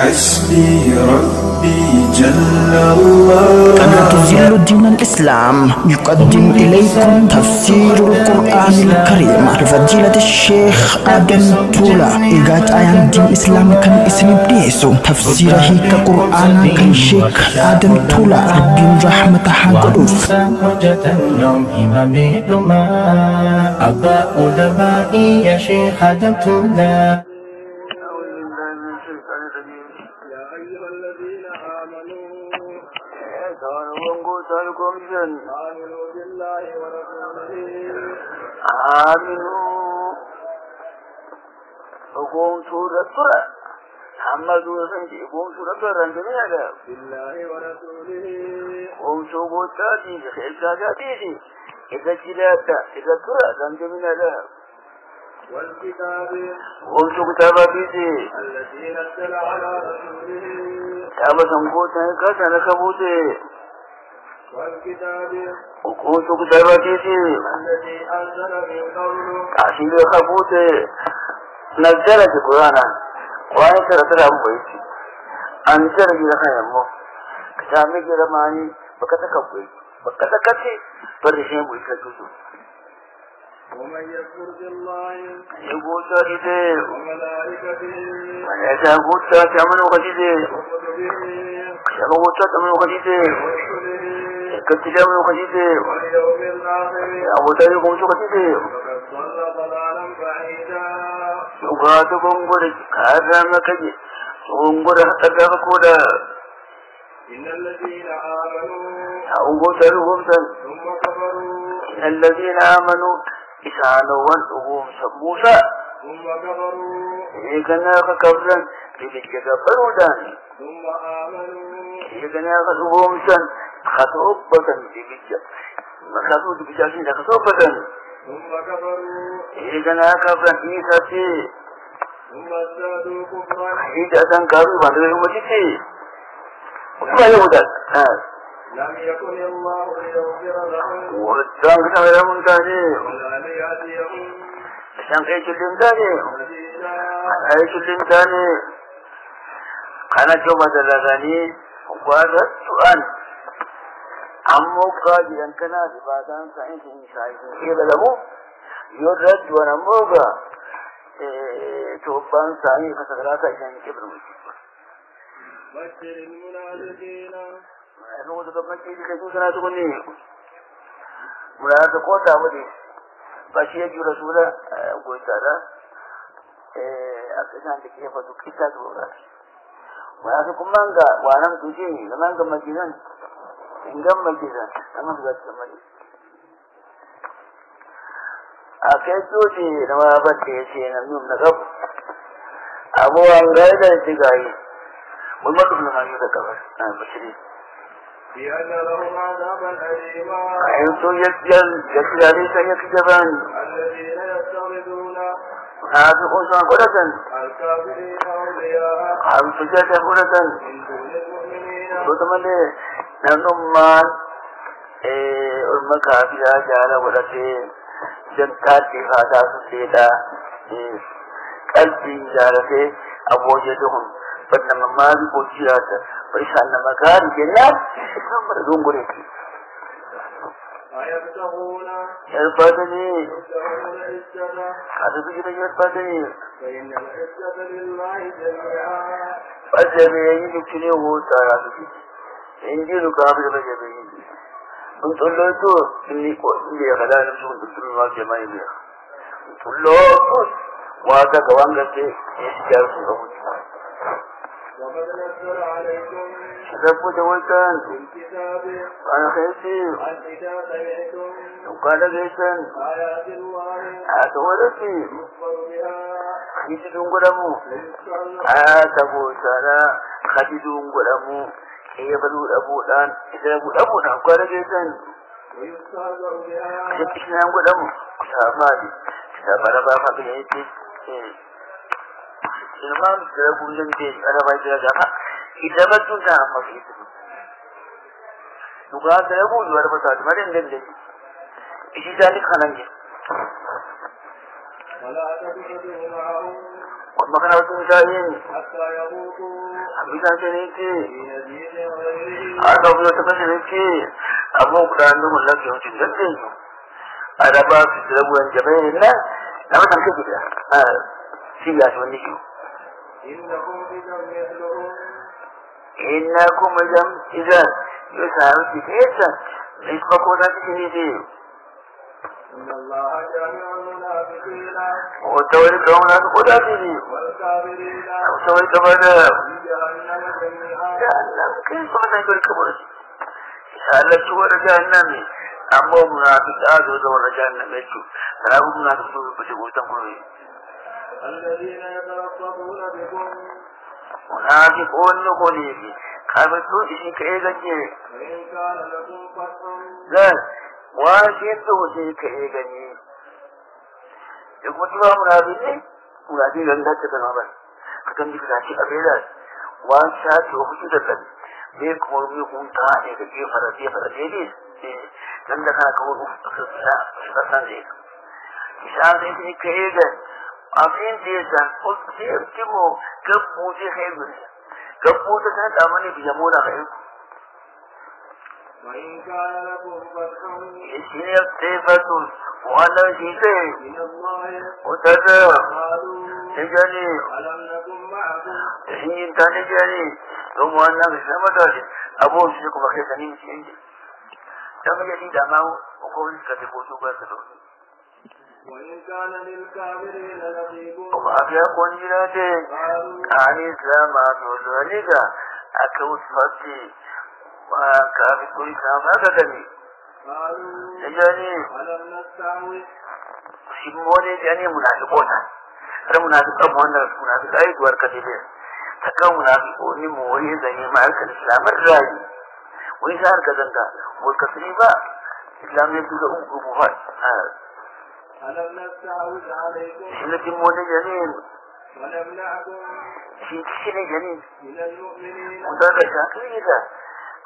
حسبي ربي جل الله قناة ظل الدين الإسلام يقدم إليكم تفسير القرآن الكريم لفضيلة الشيخ آدم تولا إيجاد آيان دين إسلام كان اسم بليسو تفسير هيك قرآن كان شيخ آدم تولا ربين رحمة دما أبا علمائي يا شيخ دمت الله جن آمنوا بالله ورسوله. آمنوا. سورة سورة محمد وسنجي حكم سورة رنجمي هذا بالله ورسوله. حكم سورة تاتي. خير تاتي. إذا جلات إذا سورة رنجمي هذا والكتاب. قلت كتابا بيتي الذي نزل على رسوله. كتابا سنقوتا كاسا نكبوتي والكتاب كتابا بيتي الذي أنزل من قبل تعشيل خبوتي نزل قرانا قرآن ترى ترى أبو بيتي أنزل جل خيمو كتابي جل ماني بكتا كبوي بكتا كتي فرشين بويتا جزو ومن يكفر بالله يقول إذا وملائكته ملائكة قلت تعمل قديدة كشف الآخر أبو تاريخ قلت قديدة وقد ضل ضلالا بعيدا يقاتكم قد كذا مكجي ونقول حتى كودا إن الذين آمنوا ترهم ثم كفروا إن الذين آمنوا isaanoowwan dhugoomsa Muusaa ثم كفروا eeganaa ka kabran bilicha gabbaruudhaan ثم آمنوا ka dhugoomsan bilicha makaasuu dubbichaasin ka tobbatan ثم كفروا eeganaa kabran dhiisatti ثم ازدادوا كفرا hidhatan kaafii baandara ummatitti utuma yahudan لم يكن الله ليغفر لهم ودان كتاب لهم تاني ولا ليهديهم عشان كي تلين تاني أي تلين تاني كان جمع دلغاني وقالت سؤال قاجي أن كان عبادان سعين سعين سعين كيف له يرد ونموغا توبان سعين فسقراتا إشان كبر بشر المنافقين yanzu daga maki da su suna tukuni mura ta kota wani ba shi ya jura su da goyi tsada a kasan da ke fasu kita da wura mura ta kuma ga mabar da ya ce na nun na gabu abubuwan gaida da shigayi wani mutum na mayu da gabar na bashirin بأن لهم عذابا أليما حيث يسجل يسجل ليس يكذبا الذين يستغرضون هذه أسوة قرة الكافرين أولياء عن سجد قرة من دون المؤمنين ثم ننمان المكافر جعل قرة جنكات هذا سيدا قلبي جعل أبوجدهم فإنما ما بقوتيات فإسان مكان جنات إسان مردون قريتي أيبتغون يرفضني يبتغون العزة هذا بجد يرفضني فإن العزة لله جميعا فجميع يمكنه تعالى بجد إنجيل كافر بجميع من طلعتو إني إني خلا نفسه طلع ما جماعي طلعتو واتا كوانغا سي يسجار سنغمو وقد نزل عليكم جويتان الكتاب أنا خيسي وقال جيسان آيات الله أتولتي kai ya bani abu dan idan abu dan mu dan kwara ga san kai kishin gudan mu ta ma di ta bara ba fa ne ce ilman da gundin da ana bai da gaba idan ba tun da amma fi su duga da yabo yuwar ba ta mare ne da shi da ni kanan ne. Wala ta bi da ne ce في دين غيره aka kuma ta kashe ce abin kudanin mulki mutum don ne a da ba su da rabuwan jama'i na na matan kake da a shi ya wani shi إنكم إذا مثلهم inna kuma jam idan ya samu shi ta yadda mai kuma ko na cikin ne ce إن الله جامع المنافقين wata wani kawo na su ko da ce ne والكافرين wata wani kamar da في جهنم جميعا ya Allah kai kuma na kai kamar shi ya Allah ci wani jahannam ne amma munafiki a zo da wani jahannam ya ce kana ku munafiki su ku shigo tan kuma الذين يتربصون بكم munafiqun ne ko ne bi ka ba to shi kai ganye فإن كان لكم فتح zan washe to shi kai ganye duk mutuwa munafiki munafiki ganga ta kana ba ka kan dika shi a bela wa sha to hutu da kan me kuma me kun ta ne ga ke fara ke fara ke ne dan da kana kawo ka sa ka san ne kishan sai ni kai ga abin da ya san ko sai kimo ka buɗe kai gudu ka buɗe kan da mani biya mu da kai وإن كان لكم فتح shi ne sai fatu wannan shi sai من الله wata da قالوا ta gani ألم نكن معكم da shi yin ta ne gani don wannan shi mata shi abu shi kuma kai sani shi ne ta mai yadi da ma ko wani ka tabo su ba su da وإن كان للكافرين نصيب kuma a biya ko ni na ce قالوا ani zama to zani ga aka wuce wannan munafiqai duwar ka dai ta kan munafiqoni mu wani zani ma har kan islamar rayi wai sa har ka zanga wai ka sani ba islam ne duka uku mu fa ألم نستعوذ عليكم mo ne gani ونمنعكم shi ne gani من المؤمنين mu da ga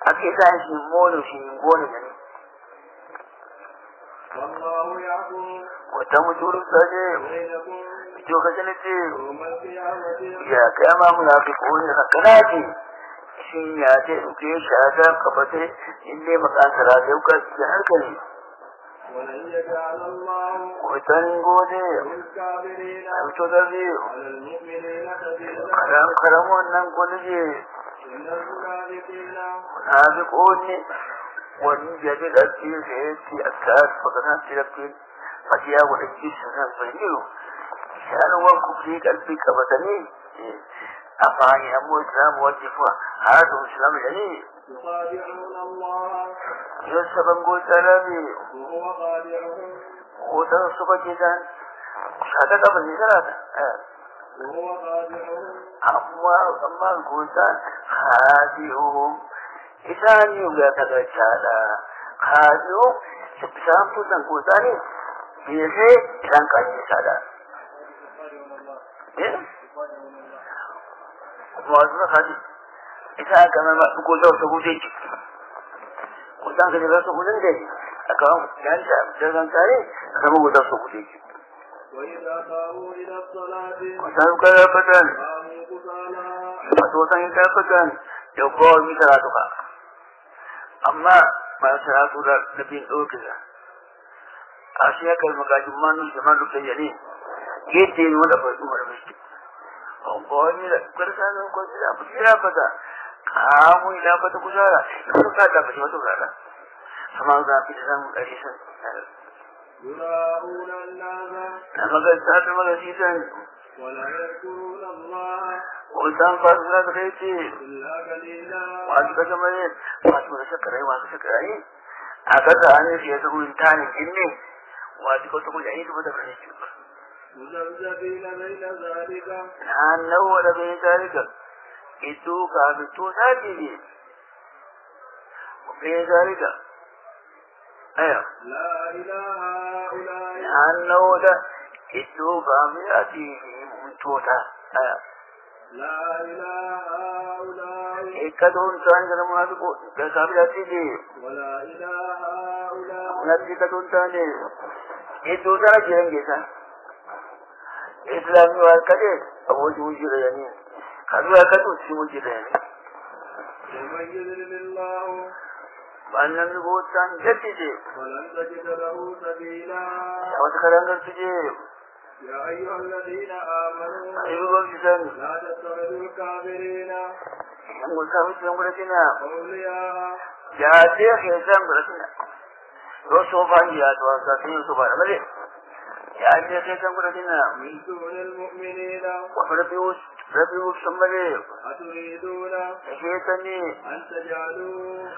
ta kai da ake sa shi mo ne shi mo ne gani والله يحكم wata mutum sai بينكم to ka sani ce يوم القيامة ya kama munafiqun da kanati shin ya ce ke shada ka bate in ne makasara da ka ci hankali ولن يجعل الله wutan gode للكافرين to da biyu على المؤمنين سبيلا karam karam wannan kulje jadi da ci sai ci akar fagana ci da ci fatiya wanda ci sunan bayu shalwan ku fi kalbi ka batani afani amu islam wajifa hadu islam yani يخادعون الله يوسف نقول سلامي وهو خادعهم وتن سبا جدا شهادة قبل ثلاثة وهو خادعهم أما أما نقول خادعهم إذا يوجد amma gusa hadi'uhum isaaniyu gaata gochaadha haadi'uhum isaan tuusan guusaani biisee isaan qaanyisaadha mawazuna hadi isaan akkama guusaa usa guusee jechuudha kan irraa usa guusan jechuudha da yaanta kusan ka da fatan قاموا كسالى wato san ka fatan da ko mi karatu ka amma ma karatu da nabin dokira a shi ya kalma ga jumman da man da yayi yake ne wanda ba su mara mishi ko ni da kursa nan ko da abu ya fata kamu ila fata kusara ko ka da bashi wato rada sama ga fi san dari san يراؤون الله ولا يذكرون الله قلت وادي كنت بين ذلك ذلك إتو كان بين ذلك لا إله hannuuta iddoo baami'atiifi mumtoota hiikkatuun isaan jirmaatu gasaabidhattiiti natti hiikkatuun taane iddoo sana jiran keessa islaamii waan kadhee aboojii wujjira janii kanuu akka tuutti wujjira janii الله wannan rubutan jaddide فلن تجد له سبيلا su je يا أيها الذين آمنوا sani لا تتخذوا الكافرين mutu yan gudatina أولياء so fa ya to wasa sun yi su ba da bale ya ce ka yi san gudatina من دون المؤمنين rabiu sun bale أتريدون sani أن تجعلوا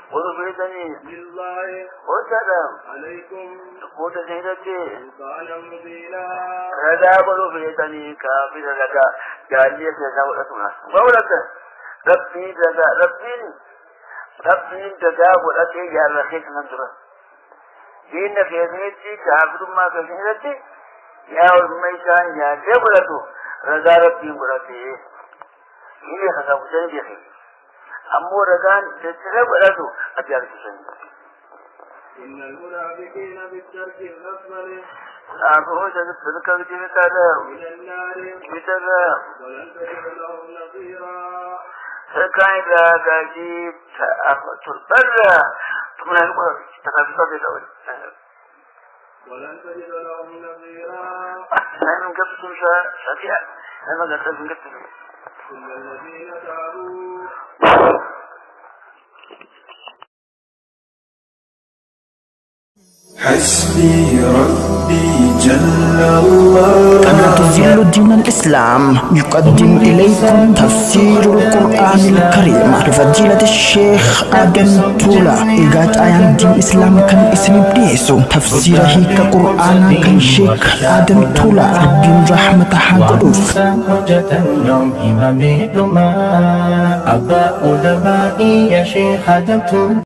sani لله da عليكم wata sai da ce سلطانا مبينا rada balo bai sani kafin da daga jaliyar da ta wadda suna gwamnatin rabbi daga rabbi rabbi daga wadda ta yi gyara sai ta nan tura yin da fiye sun ci أمو رجان تتلو ولدو أبيار كسن إن المنافقين بالترك المصبر لهم إلى النار. بتر ولن تجد لهم ولن تجد لهم نظيرا أحسن قصة شفيع أنا قصة قصة. كل الذين تعبوا حسبي ربي جل الله قناة ظل دين الإسلام يقدم إليكم تفسير القرآن الكريم. لفضيلة الشيخ آدم تولا إيجاد آيان دين إسلام كان اسم بليسو تفسير هيك قرآن كان شيخ آدم تولا رب رحمة دما أبا أدبائي يا شيخ هدمت